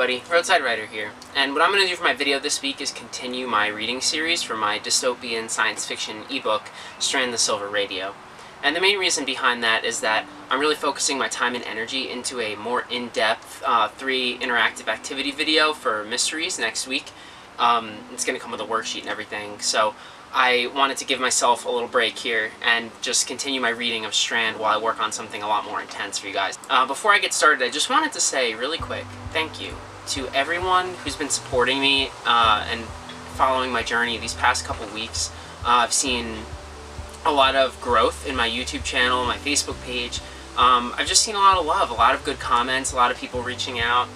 everybody, Roadside Writer here, and what I'm going to do for my video this week is continue my reading series for my dystopian science fiction ebook, Strand the Silver Radio. And the main reason behind that is that I'm really focusing my time and energy into a more in-depth uh, three interactive activity video for mysteries next week. Um, it's going to come with a worksheet and everything, so I wanted to give myself a little break here and just continue my reading of Strand while I work on something a lot more intense for you guys. Uh, before I get started, I just wanted to say really quick thank you to everyone who's been supporting me uh, and following my journey these past couple weeks. Uh, I've seen a lot of growth in my YouTube channel, my Facebook page. Um, I've just seen a lot of love, a lot of good comments, a lot of people reaching out.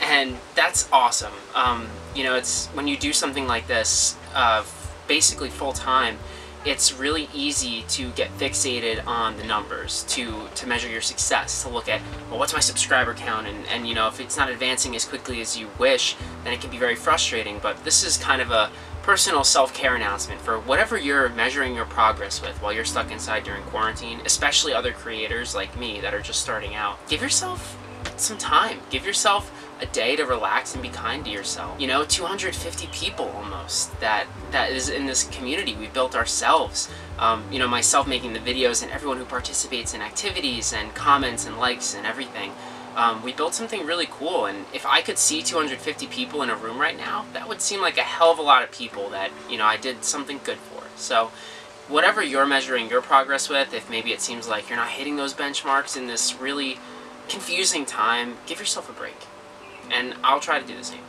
And that's awesome. Um, you know, it's when you do something like this, uh, basically full time, it's really easy to get fixated on the numbers, to, to measure your success, to look at, well, what's my subscriber count? And, and, you know, if it's not advancing as quickly as you wish, then it can be very frustrating. But this is kind of a personal self-care announcement for whatever you're measuring your progress with while you're stuck inside during quarantine, especially other creators like me that are just starting out. Give yourself some time. Give yourself a day to relax and be kind to yourself. You know, 250 people almost that that is in this community we built ourselves. Um, you know, myself making the videos and everyone who participates in activities and comments and likes and everything. Um, we built something really cool, and if I could see 250 people in a room right now, that would seem like a hell of a lot of people that, you know, I did something good for. So, whatever you're measuring your progress with, if maybe it seems like you're not hitting those benchmarks in this really confusing time, give yourself a break and I'll try to do the same.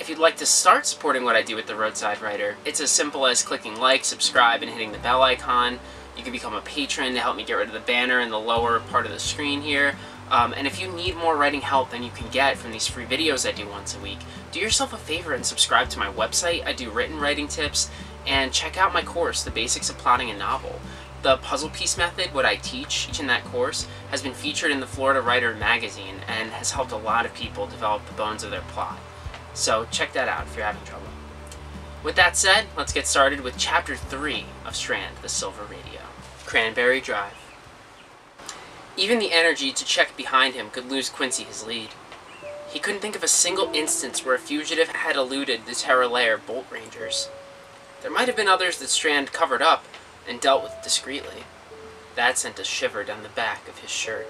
If you'd like to start supporting what I do with the Roadside Writer, it's as simple as clicking like, subscribe, and hitting the bell icon. You can become a patron to help me get rid of the banner in the lower part of the screen here. Um, and if you need more writing help than you can get from these free videos I do once a week, do yourself a favor and subscribe to my website. I do written writing tips, and check out my course, The Basics of Plotting a Novel. The puzzle piece method, what I teach in that course, has been featured in the Florida Writer magazine and has helped a lot of people develop the bones of their plot. So check that out if you're having trouble. With that said, let's get started with Chapter 3 of Strand, the Silver Radio. Cranberry Drive. Even the energy to check behind him could lose Quincy his lead. He couldn't think of a single instance where a fugitive had eluded the Terra Layer Bolt Rangers. There might have been others that Strand covered up, and dealt with discreetly. That sent a shiver down the back of his shirt.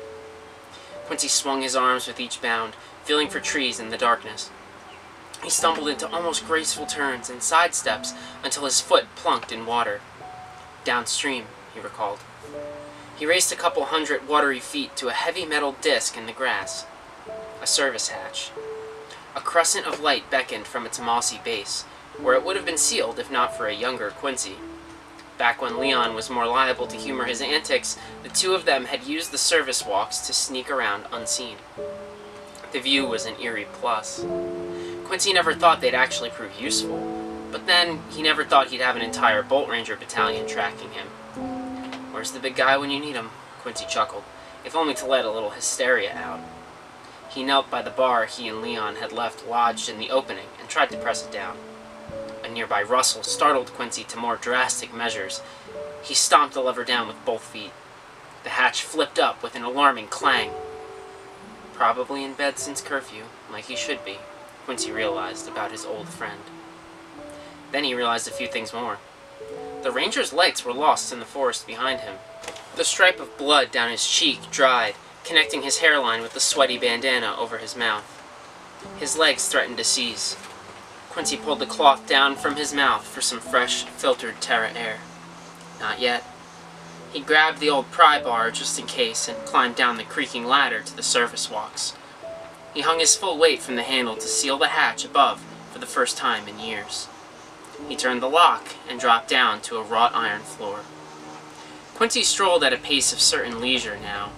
Quincy swung his arms with each bound, feeling for trees in the darkness. He stumbled into almost graceful turns and side steps until his foot plunked in water. Downstream, he recalled. He raced a couple hundred watery feet to a heavy metal disc in the grass. A service hatch. A crescent of light beckoned from its mossy base, where it would have been sealed if not for a younger Quincy. Back when Leon was more liable to humor his antics, the two of them had used the service walks to sneak around unseen. The view was an eerie plus. Quincy never thought they'd actually prove useful, but then he never thought he'd have an entire Bolt Ranger battalion tracking him. Where's the big guy when you need him? Quincy chuckled, if only to let a little hysteria out. He knelt by the bar he and Leon had left lodged in the opening and tried to press it down. Nearby rustle startled Quincy to more drastic measures. He stomped the lever down with both feet. The hatch flipped up with an alarming clang. Probably in bed since curfew, like he should be, Quincy realized about his old friend. Then he realized a few things more. The ranger's lights were lost in the forest behind him. The stripe of blood down his cheek dried, connecting his hairline with the sweaty bandana over his mouth. His legs threatened to seize. Quincy pulled the cloth down from his mouth for some fresh, filtered Terra air. Not yet. He grabbed the old pry bar just in case and climbed down the creaking ladder to the service walks. He hung his full weight from the handle to seal the hatch above for the first time in years. He turned the lock and dropped down to a wrought iron floor. Quincy strolled at a pace of certain leisure now.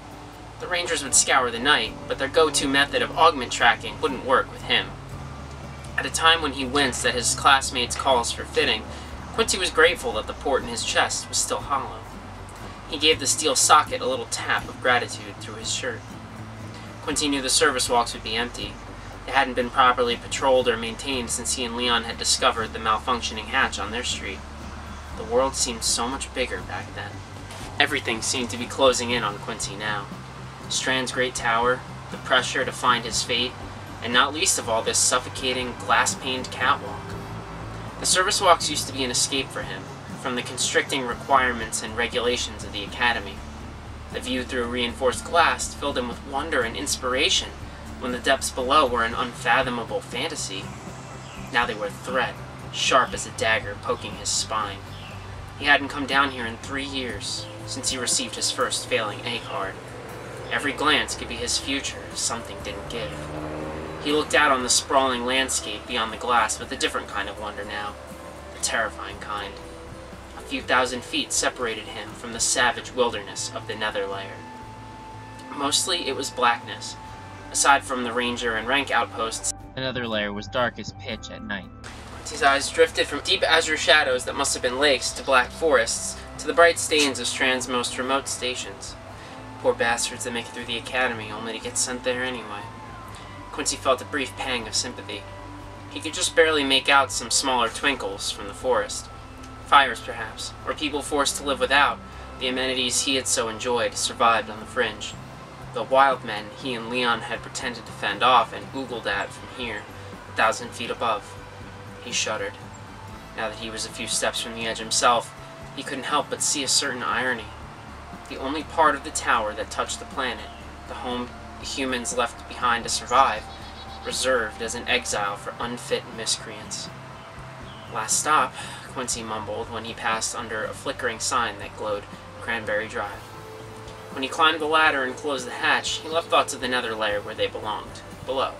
The Rangers would scour the night, but their go-to method of augment tracking wouldn't work with him. At a time when he winced at his classmates' calls for fitting, Quincy was grateful that the port in his chest was still hollow. He gave the steel socket a little tap of gratitude through his shirt. Quincy knew the service walks would be empty. They hadn't been properly patrolled or maintained since he and Leon had discovered the malfunctioning hatch on their street. The world seemed so much bigger back then. Everything seemed to be closing in on Quincy now. Strand's great tower, the pressure to find his fate, and not least of all this suffocating, glass-paned catwalk. The service walks used to be an escape for him, from the constricting requirements and regulations of the Academy. The view through reinforced glass filled him with wonder and inspiration when the depths below were an unfathomable fantasy. Now they were a threat, sharp as a dagger poking his spine. He hadn't come down here in three years, since he received his first failing A card. Every glance could be his future if something didn't give. He looked out on the sprawling landscape beyond the glass with a different kind of wonder now. A terrifying kind. A few thousand feet separated him from the savage wilderness of the nether layer. Mostly it was blackness. Aside from the ranger and rank outposts, the nether layer was dark as pitch at night. His eyes drifted from deep azure shadows that must have been lakes to black forests, to the bright stains of Strand's most remote stations. Poor bastards that make it through the academy only to get sent there anyway. Quincy felt a brief pang of sympathy. He could just barely make out some smaller twinkles from the forest. Fires, perhaps, or people forced to live without the amenities he had so enjoyed survived on the fringe. The wild men he and Leon had pretended to fend off and oogled at from here, a thousand feet above. He shuddered. Now that he was a few steps from the edge himself, he couldn't help but see a certain irony. The only part of the tower that touched the planet, the home the humans left behind to survive, reserved as an exile for unfit miscreants. Last stop, Quincy mumbled when he passed under a flickering sign that glowed Cranberry Drive. When he climbed the ladder and closed the hatch, he left thoughts of the nether layer where they belonged, below.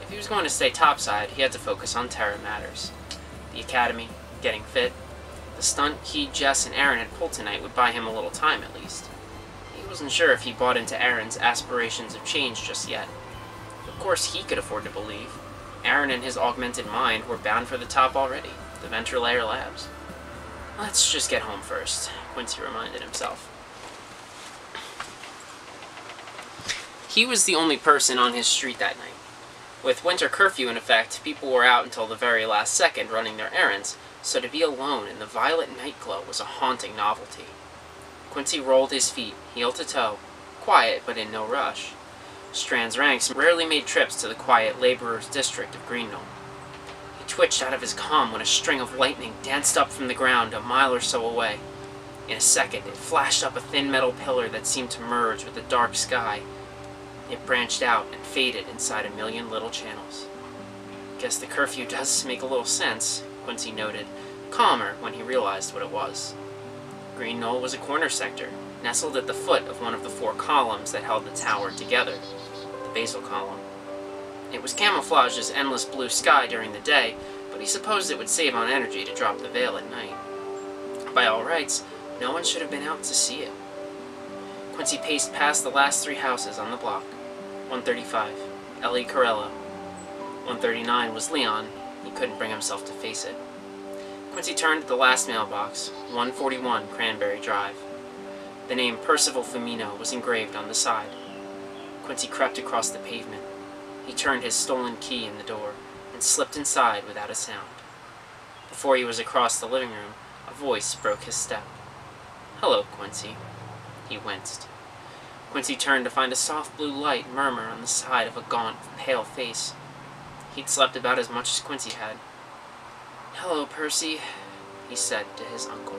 If he was going to stay topside, he had to focus on Terra matters. The academy, getting fit, the stunt he, Jess, and Aaron had pulled tonight would buy him a little time at least. Wasn't sure if he bought into Aaron's aspirations of change just yet. Of course he could afford to believe. Aaron and his augmented mind were bound for the top already, the Ventralayer Labs. Let's just get home first, Quincy reminded himself. He was the only person on his street that night. With winter curfew in effect, people were out until the very last second running their errands, so to be alone in the violet night glow was a haunting novelty. Quincy rolled his feet, heel to toe, quiet but in no rush. Strand's ranks rarely made trips to the quiet laborers' district of Greenknoll. He twitched out of his calm when a string of lightning danced up from the ground a mile or so away. In a second, it flashed up a thin metal pillar that seemed to merge with the dark sky. It branched out and faded inside a million little channels. Guess the curfew does make a little sense, Quincy noted, calmer when he realized what it was. Greenknoll was a corner sector, nestled at the foot of one of the four columns that held the tower together, the basal column. It was camouflaged as endless blue sky during the day, but he supposed it would save on energy to drop the veil at night. By all rights, no one should have been out to see it. Quincy paced past the last three houses on the block. 135, Ellie Corella. 139 was Leon. He couldn't bring himself to face it. Quincy turned to the last mailbox, 141 Cranberry Drive. The name Percival Femino was engraved on the side. Quincy crept across the pavement. He turned his stolen key in the door and slipped inside without a sound. Before he was across the living room, a voice broke his step. Hello, Quincy. He winced. Quincy turned to find a soft blue light murmur on the side of a gaunt, pale face. He'd slept about as much as Quincy had. Hello, Percy, he said to his uncle.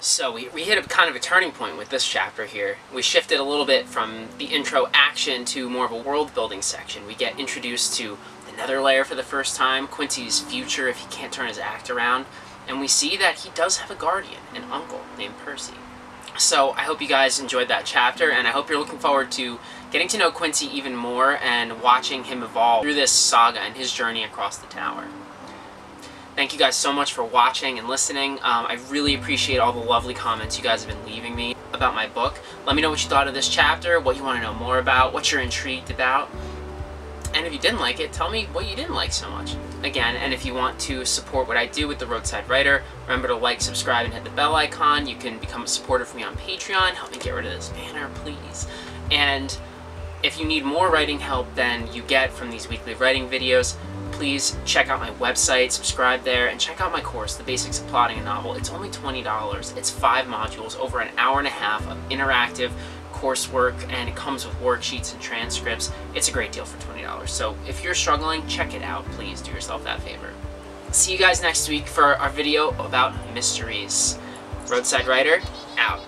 So we, we hit a kind of a turning point with this chapter here. We shifted a little bit from the intro action to more of a world building section. We get introduced to the nether layer for the first time, Quincy's future if he can't turn his act around, and we see that he does have a guardian, an uncle named Percy. So I hope you guys enjoyed that chapter, and I hope you're looking forward to getting to know Quincy even more and watching him evolve through this saga and his journey across the tower. Thank you guys so much for watching and listening. Um, I really appreciate all the lovely comments you guys have been leaving me about my book. Let me know what you thought of this chapter, what you want to know more about, what you're intrigued about. And if you didn't like it, tell me what you didn't like so much. Again, and if you want to support what I do with The Roadside Writer, remember to like, subscribe, and hit the bell icon. You can become a supporter for me on Patreon. Help me get rid of this banner, please. And if you need more writing help than you get from these weekly writing videos, please check out my website, subscribe there, and check out my course, The Basics of Plotting a Novel. It's only $20. It's five modules, over an hour and a half of interactive coursework, and it comes with worksheets and transcripts. It's a great deal for $20. So if you're struggling, check it out. Please do yourself that favor. See you guys next week for our video about mysteries. Roadside Writer, out.